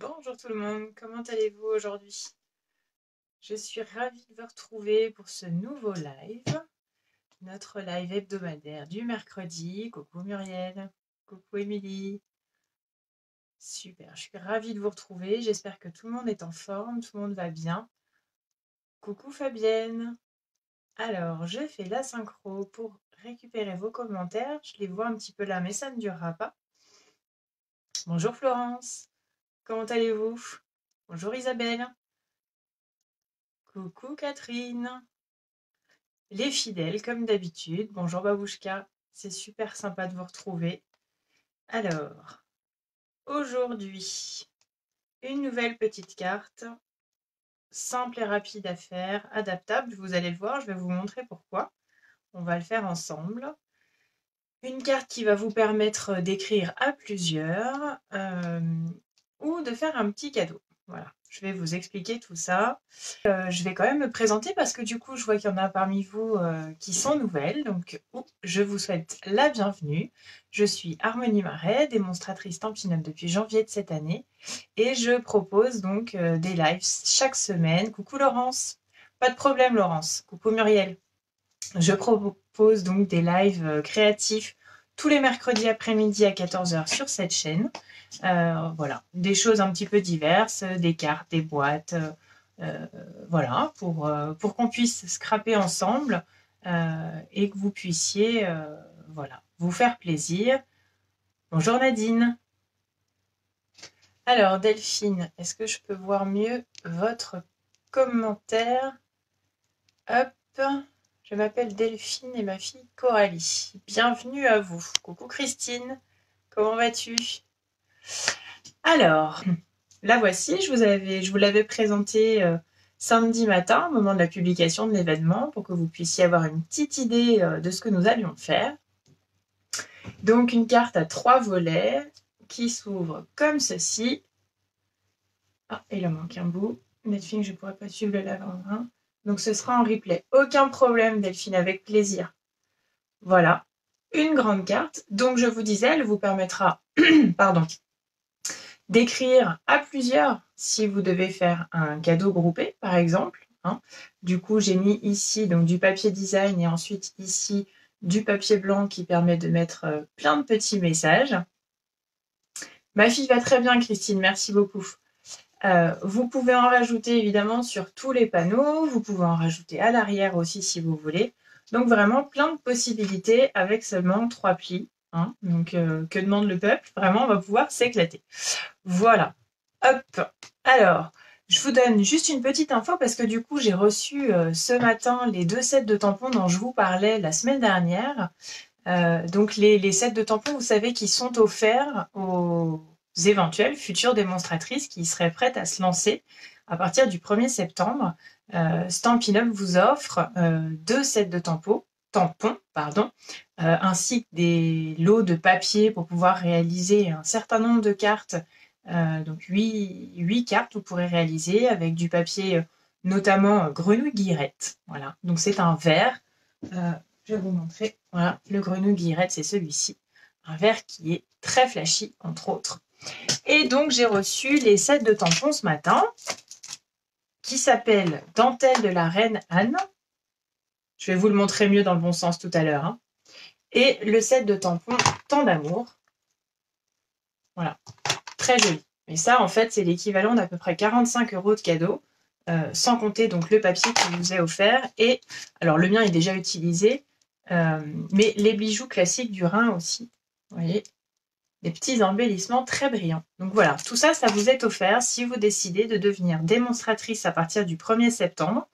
Bonjour tout le monde, comment allez-vous aujourd'hui? Je suis ravie de vous retrouver pour ce nouveau live, notre live hebdomadaire du mercredi. Coucou Muriel, coucou Émilie. Super, je suis ravie de vous retrouver. J'espère que tout le monde est en forme, tout le monde va bien. Coucou Fabienne. Alors, je fais la synchro pour récupérer vos commentaires. Je les vois un petit peu là, mais ça ne durera pas. Bonjour Florence. Comment allez-vous? Bonjour Isabelle. Coucou Catherine. Les fidèles, comme d'habitude. Bonjour Babouchka. C'est super sympa de vous retrouver. Alors, aujourd'hui, une nouvelle petite carte. Simple et rapide à faire, adaptable. Vous allez le voir, je vais vous montrer pourquoi. On va le faire ensemble. Une carte qui va vous permettre d'écrire à plusieurs. Euh, ou de faire un petit cadeau. Voilà, je vais vous expliquer tout ça. Euh, je vais quand même me présenter parce que du coup, je vois qu'il y en a parmi vous euh, qui sont nouvelles. Donc, je vous souhaite la bienvenue. Je suis Harmonie Marais, démonstratrice Tampinum depuis janvier de cette année. Et je propose donc euh, des lives chaque semaine. Coucou Laurence. Pas de problème Laurence. Coucou Muriel. Je propose donc des lives créatifs tous les mercredis après-midi à 14h sur cette chaîne. Euh, voilà, des choses un petit peu diverses, des cartes, des boîtes, euh, voilà, pour, euh, pour qu'on puisse scraper ensemble et que vous puissiez, voilà, vous faire plaisir. Bonjour Nadine. Alors Delphine, est-ce que je peux voir mieux votre commentaire? Hop, je m'appelle Delphine et ma fille Coralie. Bienvenue à vous. Coucou Christine, comment vas-tu? Alors, la voici, je vous, l'avais présentée euh, samedi matin, au moment de la publication de l'événement, pour que vous puissiez avoir une petite idée euh, de ce que nous allions faire. Donc, une carte à trois volets qui s'ouvre comme ceci. Ah, il en manque un bout. Delphine, je ne pourrais pas suivre le lavant. Donc, ce sera en replay. Aucun problème, Delphine, avec plaisir. Voilà, une grande carte. Donc, je vous disais, elle vous permettra pardon, d'écrire à plusieurs si vous devez faire un cadeau groupé, par exemple. Hein. Du coup, j'ai mis ici donc du papier design et ensuite ici du papier blanc qui permet de mettre euh, plein de petits messages. Ma fille va très bien, Christine, merci beaucoup. Euh, vous pouvez en rajouter évidemment sur tous les panneaux, vous pouvez en rajouter à l'arrière aussi si vous voulez. Donc vraiment plein de possibilités avec seulement trois plis. Hein. Donc, euh, que demande le peuple? Vraiment, on va pouvoir s'éclater. Voilà. Hop. Alors, je vous donne juste une petite info parce que du coup, j'ai reçu euh, ce matin les deux sets de tampons dont je vous parlais la semaine dernière. Donc, les, les, sets de tampons, vous savez, qui sont offerts aux éventuelles futures démonstratrices qui seraient prêtes à se lancer à partir du 1er septembre. Stampin' Up vous offre deux sets de tampons tampons, pardon, euh, ainsi que des lots de papier pour pouvoir réaliser un certain nombre de cartes. Euh, donc huit cartes vous pourrez réaliser avec du papier euh, notamment grenouille guirette. Voilà, donc c'est un verre. je vais vous montrer. Voilà, le grenouille guirette, c'est celui-ci. Un verre qui est très flashy, entre autres. Et donc j'ai reçu les sets de tampons ce matin qui s'appellent Dentelle de la Reine Anne. Je vais vous le montrer mieux dans le bon sens tout à l'heure. Hein. Et le set de tampons Tant d'amour. Voilà, très joli. Et ça, en fait, c'est l'équivalent d'à peu près 45 euros de cadeau, euh, sans compter donc le papier qui vous est offert. Et alors, le mien est déjà utilisé, euh, mais les bijoux classiques du Rhin aussi. Vous voyez, des petits embellissements très brillants. Donc voilà, tout ça, ça vous est offert si vous décidez de devenir démonstratrice à partir du 1er septembre.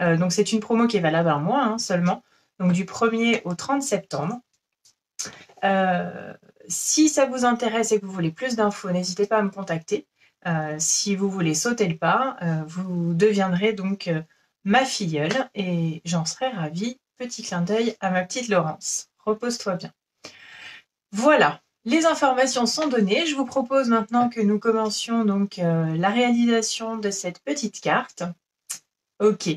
Euh, donc c'est une promo qui est valable un mois hein, seulement, donc du 1er au 30 septembre. Euh, si ça vous intéresse et que vous voulez plus d'infos, n'hésitez pas à me contacter. Euh, si vous voulez sauter le pas, vous deviendrez donc ma filleule et j'en serai ravie. Petit clin d'œil à ma petite Laurence. Repose-toi bien. Voilà, les informations sont données. Je vous propose maintenant que nous commencions donc la réalisation de cette petite carte. Ok,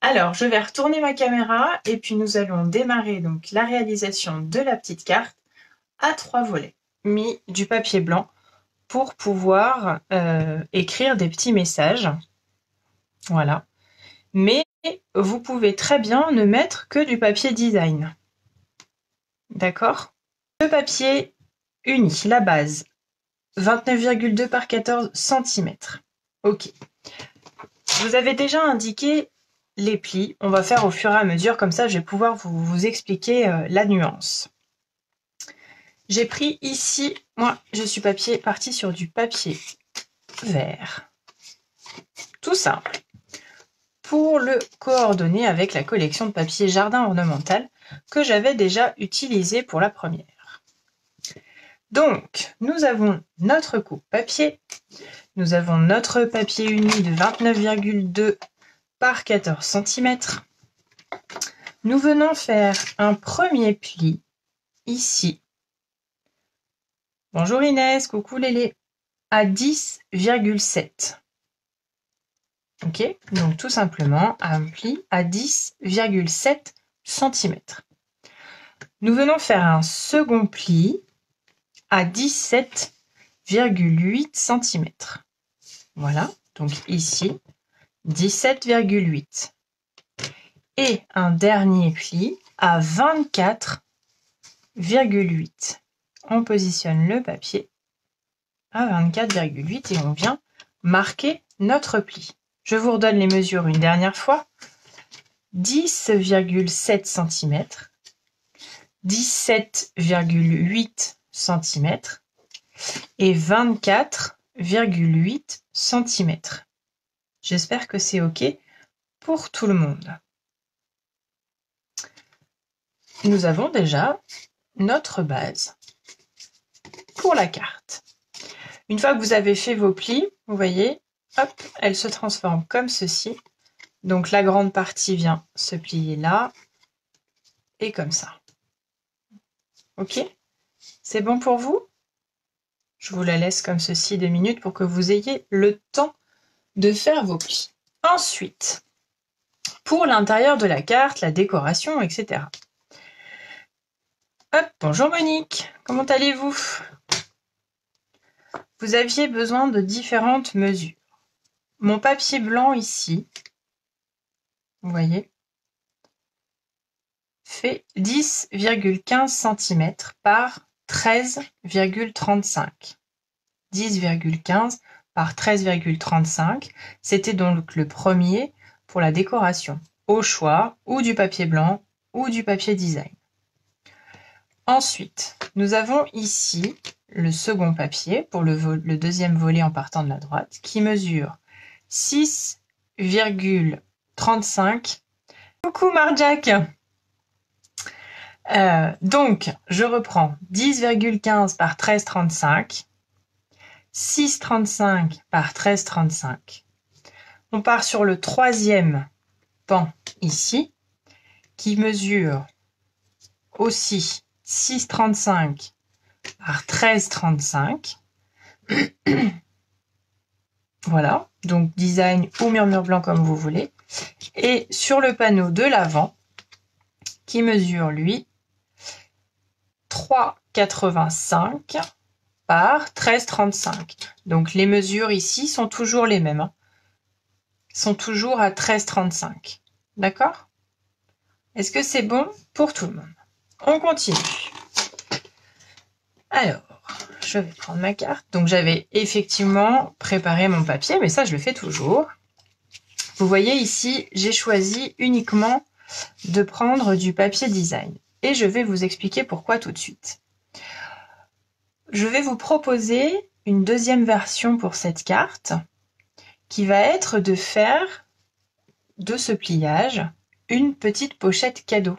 alors, je vais retourner ma caméra et puis nous allons démarrer donc la réalisation de la petite carte à trois volets. Mis du papier blanc pour pouvoir euh, écrire des petits messages. Voilà. Mais vous pouvez très bien ne mettre que du papier design. D'accord? Le papier uni, la base, 29,2 par 14 cm. Ok. Vous avez déjà indiqué les plis. On va faire au fur et à mesure, comme ça je vais pouvoir vous, expliquer euh, la nuance. J'ai pris ici, moi je suis papier, parti sur du papier vert. Tout simple. Pour le coordonner avec la collection de papier jardin ornemental que j'avais déjà utilisé pour la première. Donc, nous avons notre coupe papier, nous avons notre papier uni de 29,2 par 14 cm. Nous venons faire un premier pli ici. Bonjour Inès, coucou Lélé, à 10,7. Ok, donc tout simplement un pli à 10,7 cm. Nous venons faire un second pli à 17,8 cm. Voilà, donc ici, 17,8. Et un dernier pli à 24,8. On positionne le papier à 24,8 et on vient marquer notre pli. Je vous redonne les mesures une dernière fois. 10,7 cm, 17,8 cm et 24,8 cm. J'espère que c'est OK pour tout le monde. Nous avons déjà notre base pour la carte. Une fois que vous avez fait vos plis, vous voyez, hop, elle se transforme comme ceci. Donc la grande partie vient se plier là et comme ça. OK? C'est bon pour vous? Je vous la laisse comme ceci deux minutes pour que vous ayez le temps de faire vos plis. Ensuite, pour l'intérieur de la carte, la décoration, etc. Bonjour Monique, comment allez-vous? Vous aviez besoin de différentes mesures. Mon papier blanc ici, vous voyez, fait 10,15 cm par 13,35. 10,15 par 13,35. C'était donc le premier pour la décoration, au choix ou du papier blanc ou du papier design. Ensuite, nous avons ici le second papier pour le, deuxième volet en partant de la droite qui mesure 6,35. Coucou Marjack euh, donc, je reprends 10,15 par 13,35 6,35 par 13,35. On part sur le troisième pan ici, qui mesure aussi 6,35 par 13,35. voilà, donc design ou murmure blanc comme vous voulez. Et sur le panneau de l'avant, qui mesure lui 3,85 par 13,35. Donc les mesures ici sont toujours les mêmes. Hein. Sont toujours à 13,35. D'accord? Est-ce que c'est bon pour tout le monde? On continue. Alors, je vais prendre ma carte. Donc j'avais effectivement préparé mon papier, mais ça je le fais toujours. Vous voyez ici, j'ai choisi uniquement de prendre du papier design. Et je vais vous expliquer pourquoi tout de suite je vais vous proposer une deuxième version pour cette carte qui va être de faire de ce pliage une petite pochette cadeau.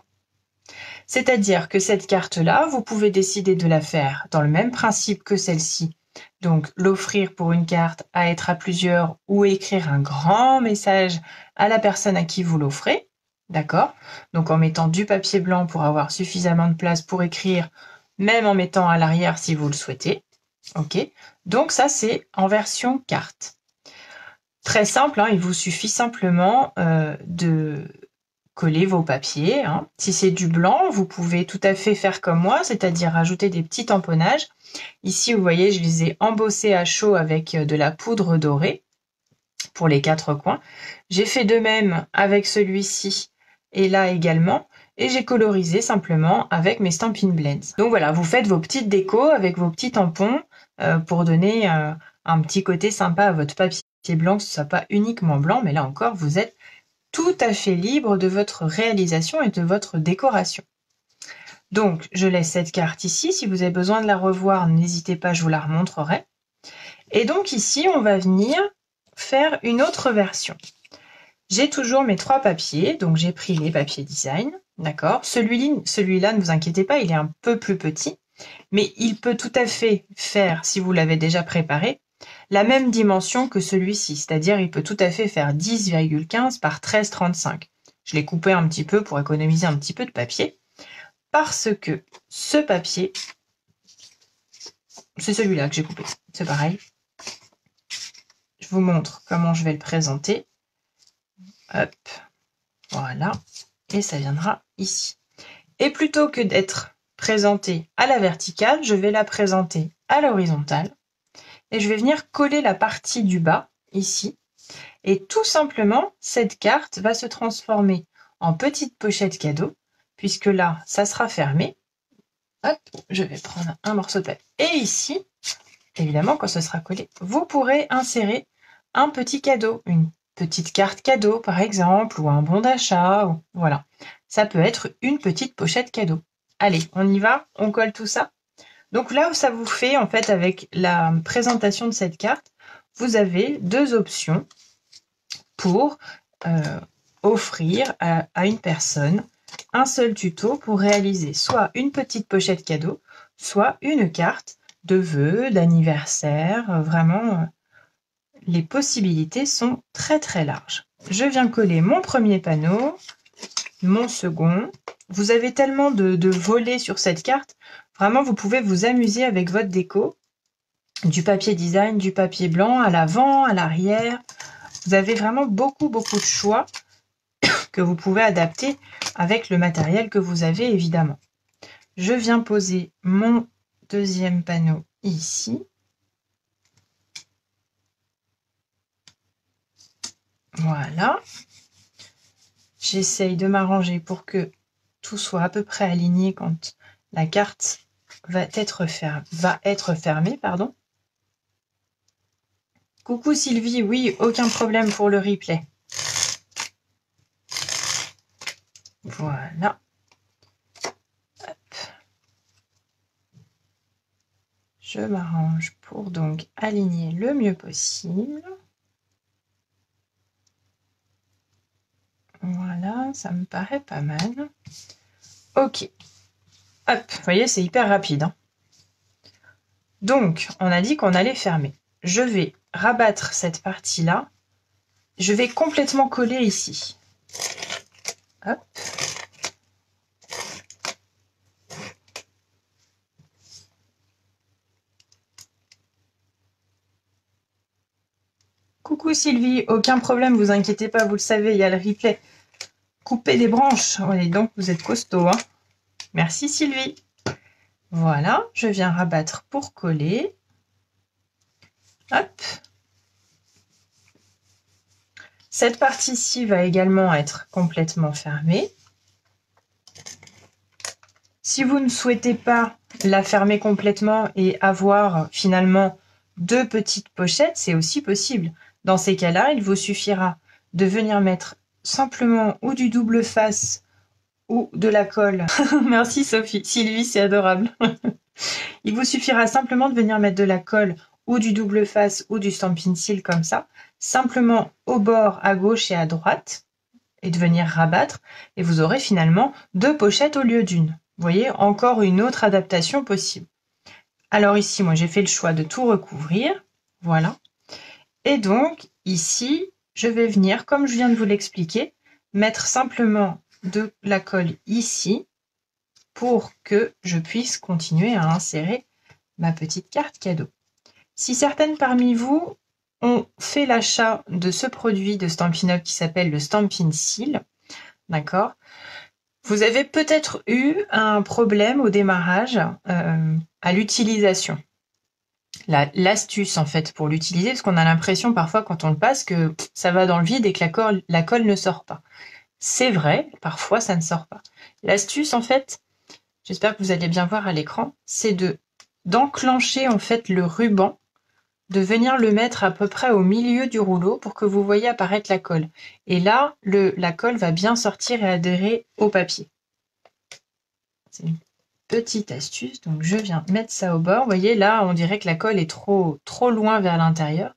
C'est-à-dire que cette carte-là, vous pouvez décider de la faire dans le même principe que celle-ci. Donc l'offrir pour une carte à être à plusieurs ou écrire un grand message à la personne à qui vous l'offrez. D'accord Donc en mettant du papier blanc pour avoir suffisamment de place pour écrire même en mettant à l'arrière si vous le souhaitez. Ok, donc ça c'est en version carte. Très simple, hein, il vous suffit simplement euh, de coller vos papiers. Hein. Si c'est du blanc, vous pouvez tout à fait faire comme moi, c'est-à-dire ajouter des petits tamponnages. Ici, vous voyez, je les ai embossés à chaud avec de la poudre dorée pour les quatre coins. J'ai fait de même avec celui-ci et là également. Et j'ai colorisé simplement avec mes Stampin' Blends. Donc voilà, vous faites vos petites décos avec vos petits tampons euh, pour donner euh, un petit côté sympa à votre papier blanc, que ce soit pas uniquement blanc, mais là encore, vous êtes tout à fait libre de votre réalisation et de votre décoration. Donc, je laisse cette carte ici. Si vous avez besoin de la revoir, n'hésitez pas, je vous la remontrerai. Et donc ici, on va venir faire une autre version. J'ai toujours mes trois papiers, donc j'ai pris les papiers design, d'accord Celui-là, ne vous inquiétez pas, il est un peu plus petit, mais il peut tout à fait faire, si vous l'avez déjà préparé, la même dimension que celui-ci, c'est-à-dire il peut tout à fait faire 10,15 par 13,35. Je l'ai coupé un petit peu pour économiser un petit peu de papier, parce que ce papier, c'est celui-là que j'ai coupé, c'est pareil, vous montre comment je vais le présenter. Hop, voilà. Et ça viendra ici. Et plutôt que d'être présenté à la verticale, je vais la présenter à l'horizontale. Et je vais venir coller la partie du bas, ici. Et tout simplement, cette carte va se transformer en petite pochette cadeau, puisque là, ça sera fermé. Hop, je vais prendre un morceau de papier. Et ici, évidemment, quand ce sera collé, vous pourrez insérer un petit cadeau, une petite carte cadeau par exemple, ou un bon d'achat, voilà. Ça peut être une petite pochette cadeau. Allez, on y va, on colle tout ça. Donc là, ça vous fait en fait avec la présentation de cette carte, vous avez deux options pour euh, offrir à, à, une personne un seul tuto pour réaliser soit une petite pochette cadeau, soit une carte de vœux, d'anniversaire, euh, vraiment euh, les possibilités sont très très larges. Je viens coller mon premier panneau, mon second. Vous avez tellement de, volets sur cette carte. Vraiment, vous pouvez vous amuser avec votre déco. Du papier design, du papier blanc, à l'avant, à l'arrière. Vous avez vraiment beaucoup, beaucoup de choix que vous pouvez adapter avec le matériel que vous avez, évidemment. Je viens poser mon deuxième panneau ici. Voilà. J'essaye de m'arranger pour que tout soit à peu près aligné quand la carte va être, va être fermée. Pardon. Coucou Sylvie, oui, aucun problème pour le replay. Voilà. Je m'arrange pour donc aligner le mieux possible. Voilà, ça me paraît pas mal. Ok. Hop, vous voyez, c'est hyper rapide. Hein. Donc, on a dit qu'on allait fermer. Je vais rabattre cette partie-là. Je vais complètement coller ici. Hop. Coucou Sylvie, aucun problème, vous inquiétez pas, vous le savez, il y a le replay couper des branches. Oui, donc vous êtes costaud. Hein. Merci Sylvie. Voilà, je viens rabattre pour coller. Cette partie-ci va également être complètement fermée. Si vous ne souhaitez pas la fermer complètement et avoir finalement deux petites pochettes, c'est aussi possible. Dans ces cas-là, il vous suffira de venir mettre simplement ou du double face ou de la colle. Merci Sophie. Sylvie, c'est adorable. Il vous suffira simplement de venir mettre de la colle ou du double face ou du stampin' seal comme ça, simplement au bord à gauche et à droite, et de venir rabattre, et vous aurez finalement deux pochettes au lieu d'une. Vous voyez, encore une autre adaptation possible. Alors ici, moi j'ai fait le choix de tout recouvrir, voilà. Et donc ici, je vais venir, comme je viens de vous l'expliquer, mettre simplement de la colle ici pour que je puisse continuer à insérer ma petite carte cadeau. Si certaines parmi vous ont fait l'achat de ce produit de Stampin' Up qui s'appelle le Stampin' Seal, D'accord Vous avez peut-être eu un problème au démarrage euh, à l'utilisation. L'astuce, en fait, pour l'utiliser, parce qu'on a l'impression parfois quand on le passe que ça va dans le vide et que la colle, ne sort pas. C'est vrai, parfois ça ne sort pas. L'astuce, en fait, j'espère que vous allez bien voir à l'écran, c'est de d'enclencher en fait le ruban de venir le mettre à peu près au milieu du rouleau pour que vous voyez apparaître la colle. Et là, le, la colle va bien sortir et adhérer au papier. Petite astuce. Donc je viens mettre ça au bord. Vous voyez là, on dirait que la colle est trop, trop loin vers l'intérieur.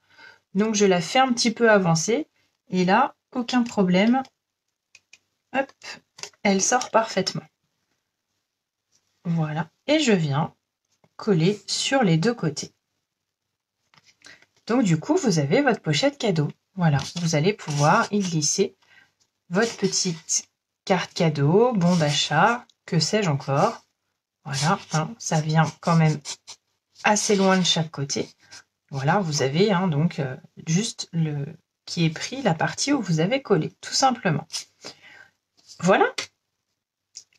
Donc je la fais un petit peu avancer. Et là, aucun problème. Hop, elle sort parfaitement. Voilà. Et je viens coller sur les deux côtés. Donc du coup, vous avez votre pochette cadeau. Voilà, vous allez pouvoir y glisser votre petite carte cadeau, bon d'achat, que sais-je encore. Voilà, hein, ça vient quand même assez loin de chaque côté. Voilà, vous avez hein, donc euh, juste le qui est pris la partie où vous avez collé, tout simplement. Voilà.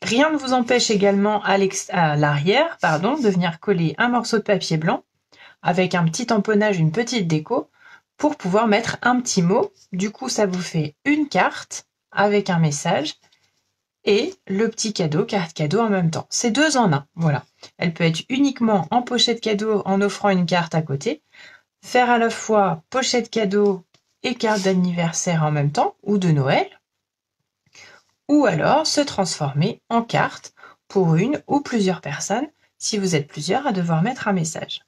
Rien ne vous empêche également à l'arrière, pardon, de venir coller un morceau de papier blanc avec un petit tamponnage, une petite déco, pour pouvoir mettre un petit mot. Du coup, ça vous fait une carte avec un message et le petit cadeau, carte cadeau en même temps. C'est deux en un, voilà. Elle peut être uniquement en pochette cadeau en offrant une carte à côté, faire à la fois pochette cadeau et carte d'anniversaire en même temps, ou de Noël, ou alors se transformer en carte pour une ou plusieurs personnes, si vous êtes plusieurs à devoir mettre un message.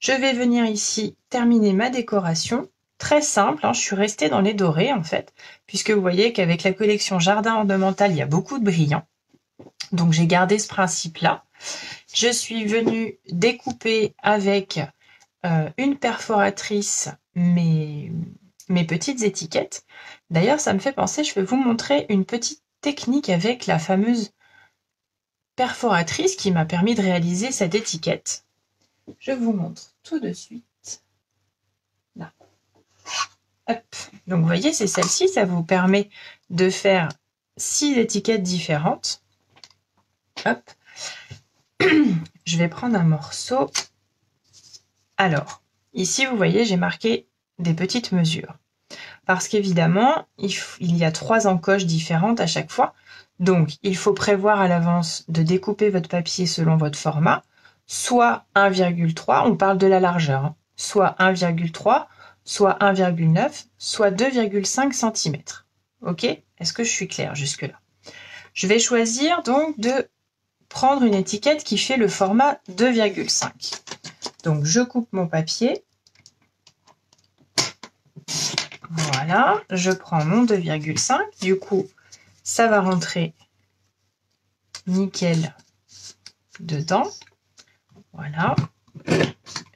Je vais venir ici terminer ma décoration. Très simple, hein, je suis restée dans les dorés en fait, puisque vous voyez qu'avec la collection Jardin ornemental, il y a beaucoup de brillants. Donc j'ai gardé ce principe-là. Je suis venue découper avec euh, une perforatrice mes, mes petites étiquettes. D'ailleurs, ça me fait penser, je vais vous montrer une petite technique avec la fameuse perforatrice qui m'a permis de réaliser cette étiquette. Je vous montre tout de suite. Là. Donc vous voyez, c'est celle-ci, ça vous permet de faire six étiquettes différentes. Hop. Je vais prendre un morceau. Alors, ici, vous voyez, j'ai marqué des petites mesures. Parce qu'évidemment, il, y a trois encoches différentes à chaque fois. Donc, il faut prévoir à l'avance de découper votre papier selon votre format soit 1,3, on parle de la largeur, hein. soit 1,3, soit 1,9, soit 2,5 cm. Ok? Est-ce que je suis claire jusque-là? Je vais choisir donc de prendre une étiquette qui fait le format 2,5. Donc je coupe mon papier. Voilà, je prends mon 2,5. Du coup, ça va rentrer nickel dedans. Voilà.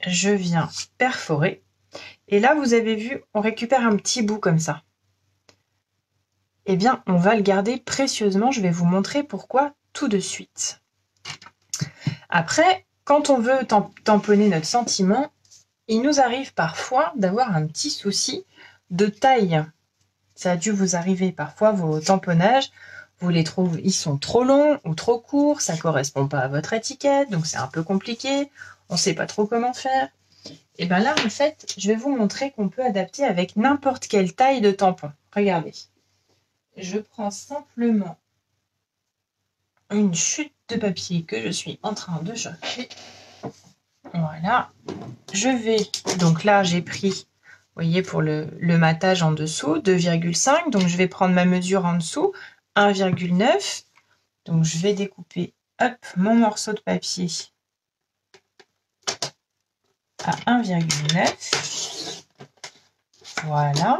Je viens perforer. Et là, vous avez vu, on récupère un petit bout comme ça. Eh bien, on va le garder précieusement. Je vais vous montrer pourquoi tout de suite. Après, quand on veut tamponner notre sentiment, il nous arrive parfois d'avoir un petit souci de taille. Ça a dû vous arriver parfois, vos tamponnages vous les trouvez, ils sont trop longs ou trop courts, ça correspond pas à votre étiquette, donc c'est un peu compliqué, on sait pas trop comment faire. Et bien là, en fait, je vais vous montrer qu'on peut adapter avec n'importe quelle taille de tampon. Regardez. Je prends simplement une chute de papier que je suis en train de chercher. Voilà. Je vais, donc là, j'ai pris, vous voyez, pour le, le matage en dessous, 2,5. Donc, je vais prendre ma mesure en dessous. 1,9. Donc je vais découper hop, mon morceau de papier à 1,9. Voilà.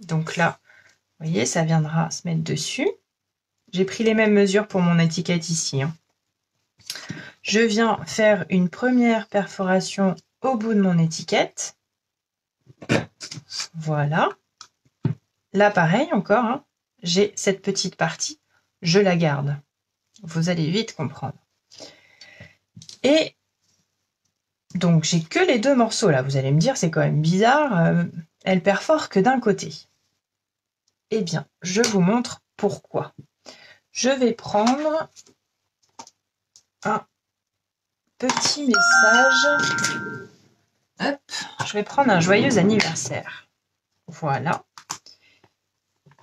Donc là, voyez, ça viendra se mettre dessus. J'ai pris les mêmes mesures pour mon étiquette ici. Hein. Je viens faire une première perforation au bout de mon étiquette. Voilà. Là, pareil encore. Hein j'ai cette petite partie, je la garde. Vous allez vite comprendre. Et donc j'ai que les deux morceaux là. Vous allez me dire, c'est quand même bizarre, euh, elle perfore que d'un côté. Eh bien, je vous montre Pourquoi Je vais prendre un petit message. Hop, je vais prendre un joyeux anniversaire. Voilà.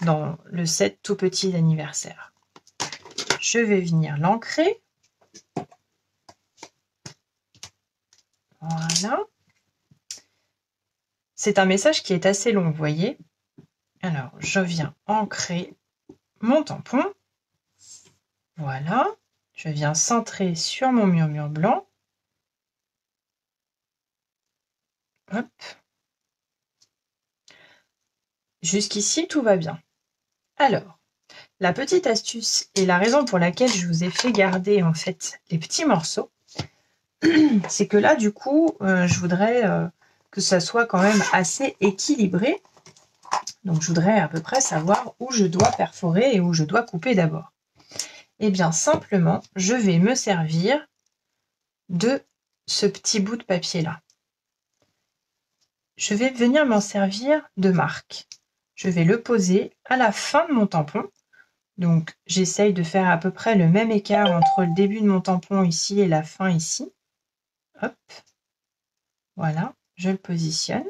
Dans le set tout petit d'anniversaire. Je vais venir l'ancrer. Voilà. C'est un message qui est assez long, vous voyez. Alors, je viens ancrer mon tampon. Voilà. Je viens centrer sur mon murmure blanc. Hop. Jusqu'ici, tout va bien. Alors, la petite astuce et la raison pour laquelle je vous ai fait garder en fait les petits morceaux, c'est que là, du coup, euh, je voudrais euh, que ça soit quand même assez équilibré. Donc, je voudrais à peu près savoir où je dois perforer et où je dois couper d'abord. Eh bien, simplement, je vais me servir de ce petit bout de papier-là. Je vais venir m'en servir de marque. Je vais le poser à la fin de mon tampon. Donc, j'essaye de faire à peu près le même écart entre le début de mon tampon ici et la fin ici. Voilà, je le positionne.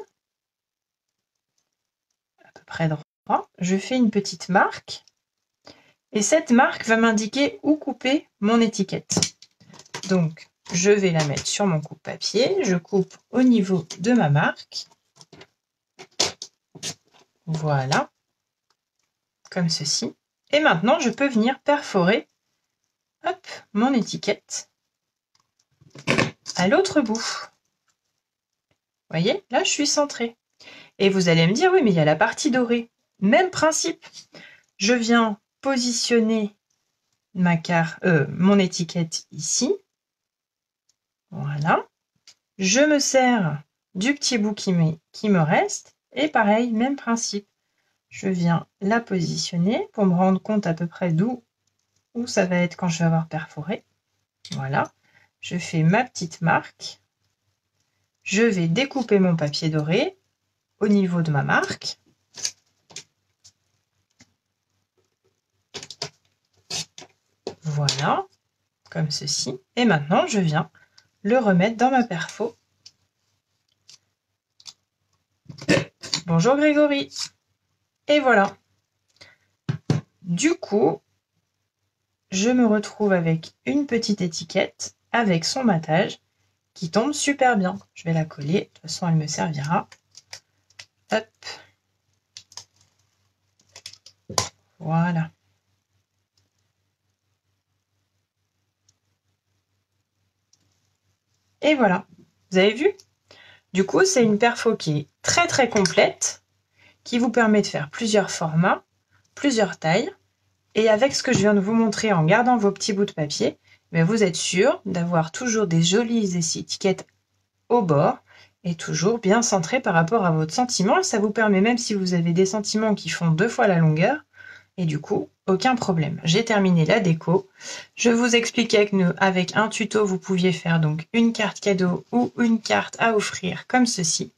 À peu près droit. Je fais une petite marque. Et cette marque va m'indiquer où couper mon étiquette. Donc, je vais la mettre sur mon coupe-papier. Je coupe au niveau de ma marque. Voilà. Comme ceci. Et maintenant, je peux venir perforer mon étiquette à l'autre bout. Voyez, là, je suis centrée. Et vous allez me dire, oui, mais il y a la partie dorée. Même principe. Je viens positionner ma carte, euh, mon étiquette ici. Voilà. Je me sers du petit bout qui, qui me reste. Et pareil, même principe. Je viens la positionner pour me rendre compte à peu près d'où où ça va être quand je vais avoir perforé. Voilà. Je fais ma petite marque. Je vais découper mon papier doré au niveau de ma marque. Voilà, comme ceci. Et maintenant, je viens le remettre dans ma perfo. Bonjour Grégory. Et voilà. Du coup, je me retrouve avec une petite étiquette avec son matage qui tombe super bien. Je vais la coller, de toute façon elle me servira. Hop. Voilà. Et voilà, vous avez vu? Du coup, c'est une perfo qui est très très complète, qui vous permet de faire plusieurs formats, plusieurs tailles. Et avec ce que je viens de vous montrer en gardant vos petits bouts de papier, mais vous êtes sûr d'avoir toujours des jolies étiquettes au bord et toujours bien centrées par rapport à votre sentiment? Ça vous permet, même si vous avez des sentiments qui font deux fois la longueur, et du coup, aucun problème. J'ai terminé la déco. Je vous expliquais que avec un tuto, vous pouviez faire donc une carte cadeau ou une carte à offrir comme ceci.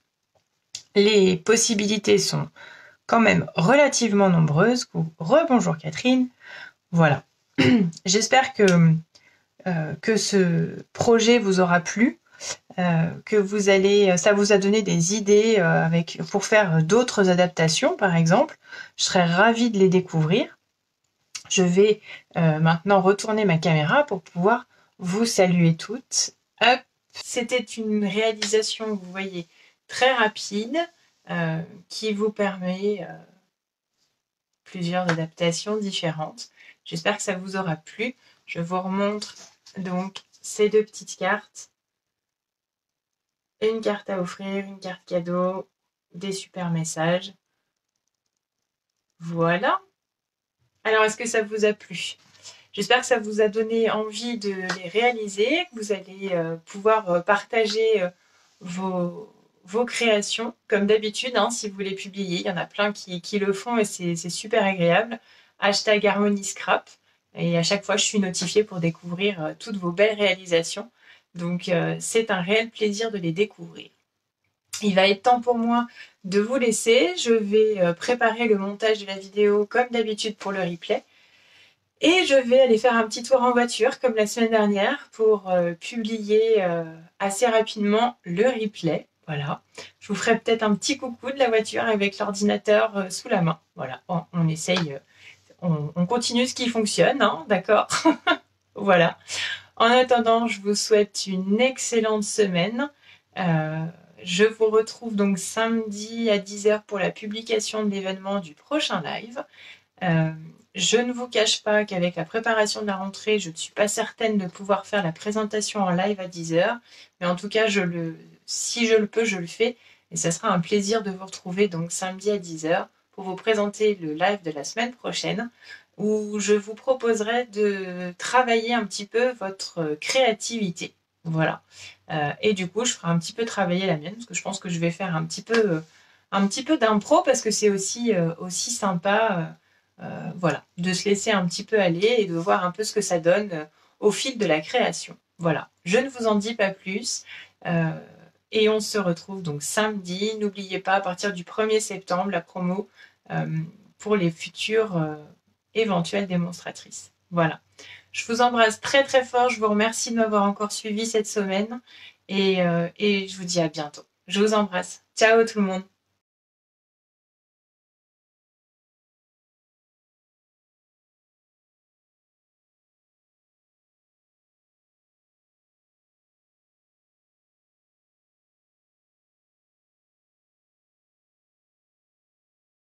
Les possibilités sont quand même relativement nombreuses. Rebonjour Catherine. Voilà. J'espère que, que ce projet vous aura plu. Euh, que vous allez, ça vous a donné des idées euh, pour faire d'autres adaptations, par exemple. Je serais ravie de les découvrir. Je vais euh, maintenant retourner ma caméra pour pouvoir vous saluer toutes. Hop, c'était une réalisation, vous voyez, très rapide qui vous permet plusieurs adaptations différentes. J'espère que ça vous aura plu. Je vous remontre donc ces deux petites cartes une carte à offrir, une carte cadeau, des super messages. Voilà. Alors, est-ce que ça vous a plu? J'espère que ça vous a donné envie de les réaliser, vous allez euh, pouvoir euh, partager euh, vos, créations. Comme d'habitude, hein, si vous les publiez, il y en a plein qui, qui le font et c'est super agréable. Hashtag Harmony Scrap. Et à chaque fois, je suis notifiée pour découvrir toutes vos belles réalisations. Donc euh, c'est un réel plaisir de les découvrir. Il va être temps pour moi de vous laisser. Je vais euh, préparer le montage de la vidéo comme d'habitude pour le replay. Et je vais aller faire un petit tour en voiture comme la semaine dernière pour euh, publier euh, assez rapidement le replay. Voilà. Je vous ferai peut-être un petit coucou de la voiture avec l'ordinateur sous la main. Voilà. on essaye, on, continue ce qui fonctionne, hein, d'accord Voilà. En attendant, je vous souhaite une excellente semaine. Je vous retrouve donc samedi à 10h pour la publication de l'événement du prochain live. Euh, je ne vous cache pas qu'avec la préparation de la rentrée, je ne suis pas certaine de pouvoir faire la présentation en live à 10h. Mais en tout cas, si je le peux, je le fais. Et ce sera un plaisir de vous retrouver donc samedi à 10h pour vous présenter le live de la semaine prochaine où je vous proposerai de travailler un petit peu votre créativité. Voilà. Euh, et du coup, je ferai un petit peu travailler la mienne parce que je pense que je vais faire un petit peu, euh, un petit peu d'impro parce que c'est aussi, euh, aussi sympa, voilà, de se laisser un petit peu aller et de voir un peu ce que ça donne au fil de la création. Voilà. Je ne vous en dis pas plus. Et on se retrouve donc samedi. N'oubliez pas, à partir du 1er septembre, la promo pour les futures éventuelles démonstratrices. Voilà. Je vous embrasse très très fort. Je vous remercie de m'avoir encore suivi cette semaine. Et, euh, et je vous dis à bientôt. Je vous embrasse. Ciao tout le monde.